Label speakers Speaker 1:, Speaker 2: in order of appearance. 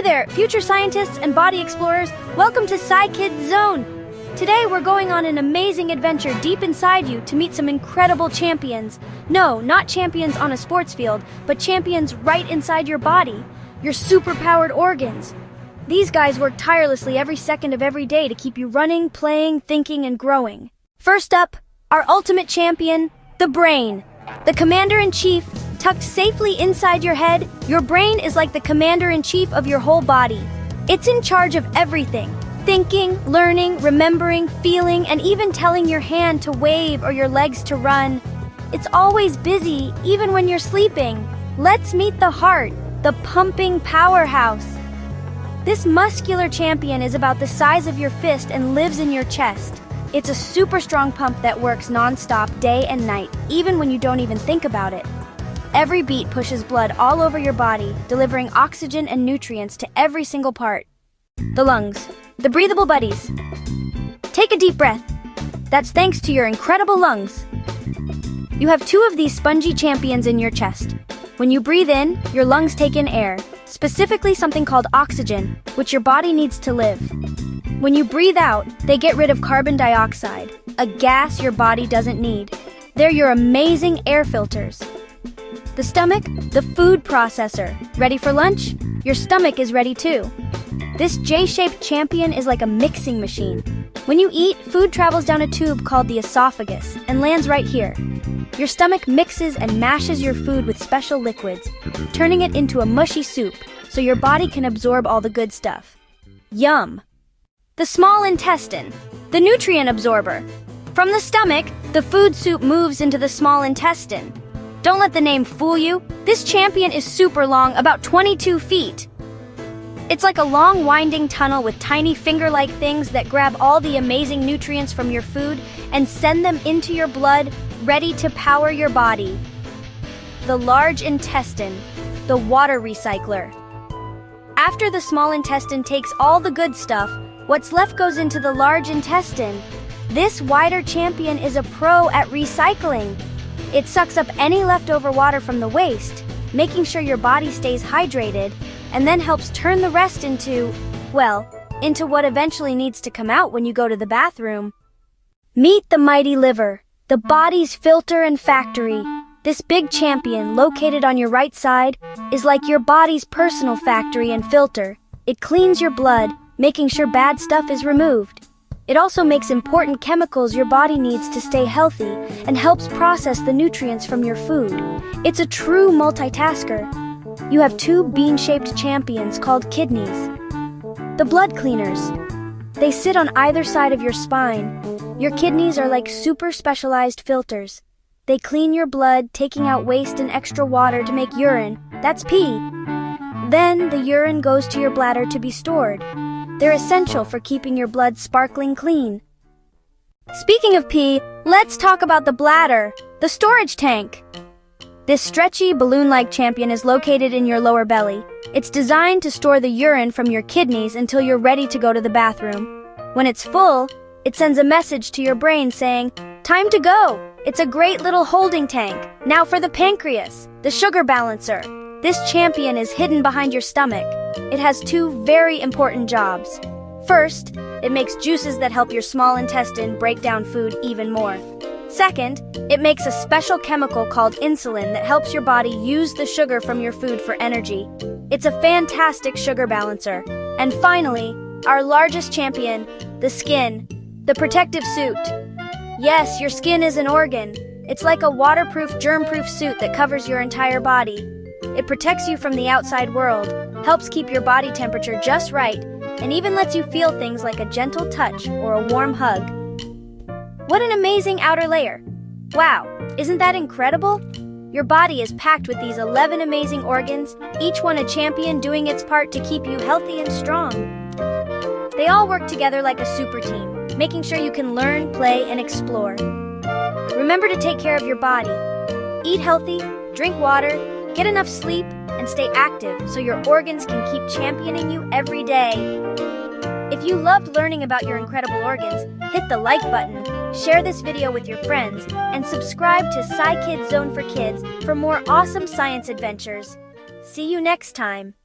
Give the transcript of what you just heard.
Speaker 1: Hey there, future scientists and body explorers. Welcome to SciKids Zone. Today we're going on an amazing adventure deep inside you to meet some incredible champions. No, not champions on a sports field, but champions right inside your body, your superpowered organs. These guys work tirelessly every second of every day to keep you running, playing, thinking, and growing. First up, our ultimate champion, the brain. The commander in chief, tucked safely inside your head, your brain is like the commander in chief of your whole body. It's in charge of everything thinking, learning, remembering, feeling, and even telling your hand to wave or your legs to run. It's always busy, even when you're sleeping. Let's meet the heart, the pumping powerhouse. This muscular champion is about the size of your fist and lives in your chest. It's a super strong pump that works nonstop day and night, even when you don't even think about it. Every beat pushes blood all over your body, delivering oxygen and nutrients to every single part. The lungs, the breathable buddies. Take a deep breath. That's thanks to your incredible lungs. You have two of these spongy champions in your chest. When you breathe in, your lungs take in air, specifically something called oxygen, which your body needs to live. When you breathe out, they get rid of carbon dioxide, a gas your body doesn't need. They're your amazing air filters. The stomach, the food processor. Ready for lunch? Your stomach is ready too. This J-shaped champion is like a mixing machine. When you eat, food travels down a tube called the esophagus and lands right here. Your stomach mixes and mashes your food with special liquids, turning it into a mushy soup so your body can absorb all the good stuff. Yum! The small intestine, the nutrient absorber. From the stomach, the food soup moves into the small intestine. Don't let the name fool you. This champion is super long, about 22 feet. It's like a long winding tunnel with tiny finger-like things that grab all the amazing nutrients from your food and send them into your blood, ready to power your body. The large intestine, the water recycler. After the small intestine takes all the good stuff, what's left goes into the large intestine. This wider champion is a pro at recycling. It sucks up any leftover water from the waste, making sure your body stays hydrated and then helps turn the rest into, well, into what eventually needs to come out when you go to the bathroom. Meet the mighty liver, the body's filter and factory. This big champion, located on your right side, is like your body's personal factory and filter. It cleans your blood, making sure bad stuff is removed. It also makes important chemicals your body needs to stay healthy and helps process the nutrients from your food. It's a true multitasker, you have two bean-shaped champions called kidneys. The blood cleaners. They sit on either side of your spine. Your kidneys are like super specialized filters. They clean your blood, taking out waste and extra water to make urine. That's pee. Then the urine goes to your bladder to be stored. They're essential for keeping your blood sparkling clean. Speaking of pee, let's talk about the bladder, the storage tank. This stretchy, balloon-like champion is located in your lower belly. It's designed to store the urine from your kidneys until you're ready to go to the bathroom. When it's full, it sends a message to your brain saying, Time to go! It's a great little holding tank. Now for the pancreas, the sugar balancer. This champion is hidden behind your stomach. It has two very important jobs. First, it makes juices that help your small intestine break down food even more. Second, it makes a special chemical called insulin that helps your body use the sugar from your food for energy. It's a fantastic sugar balancer. And finally, our largest champion, the skin, the protective suit. Yes, your skin is an organ. It's like a waterproof, germ-proof suit that covers your entire body. It protects you from the outside world, helps keep your body temperature just right, and even lets you feel things like a gentle touch or a warm hug. What an amazing outer layer! Wow, isn't that incredible? Your body is packed with these 11 amazing organs, each one a champion doing its part to keep you healthy and strong. They all work together like a super team, making sure you can learn, play, and explore. Remember to take care of your body. Eat healthy, drink water, get enough sleep, and stay active so your organs can keep championing you every day. If you loved learning about your incredible organs, hit the like button Share this video with your friends and subscribe to SciKids Zone for Kids for more awesome science adventures. See you next time.